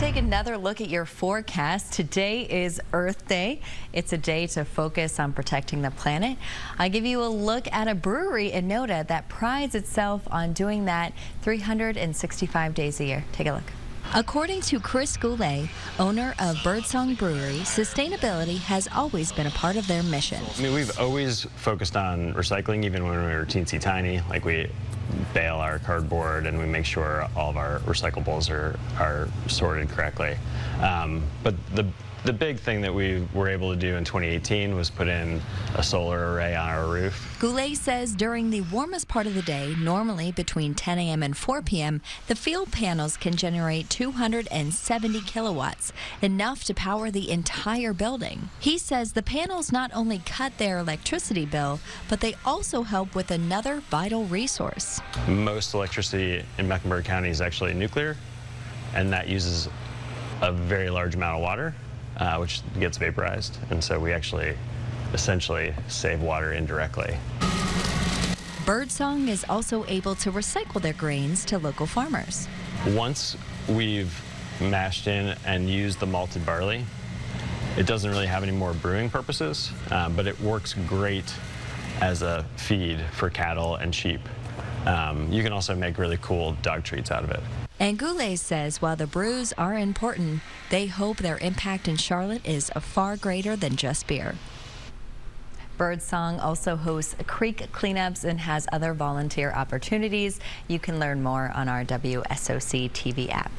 take another look at your forecast. Today is Earth Day. It's a day to focus on protecting the planet. I give you a look at a brewery in Noda that prides itself on doing that 365 days a year. Take a look. According to Chris Goulet, owner of Birdsong Brewery, sustainability has always been a part of their mission. I mean, we've always focused on recycling, even when we were teensy tiny. Like we bale our cardboard and we make sure all of our recyclables are, are sorted correctly. Um, but the the big thing that we were able to do in 2018 was put in a solar array on our roof. Goulet says during the warmest part of the day, normally between 10 a.m. and 4 p.m., the field panels can generate 270 kilowatts, enough to power the entire building. He says the panels not only cut their electricity bill, but they also help with another vital resource. Most electricity in Mecklenburg County is actually nuclear, and that uses a very large amount of water uh, which gets vaporized. And so we actually essentially save water indirectly. Birdsong is also able to recycle their grains to local farmers. Once we've mashed in and used the malted barley, it doesn't really have any more brewing purposes, uh, but it works great as a feed for cattle and sheep. Um, you can also make really cool dog treats out of it. And says while the brews are important, they hope their impact in Charlotte is far greater than just beer. Birdsong also hosts creek cleanups and has other volunteer opportunities. You can learn more on our WSOC TV app.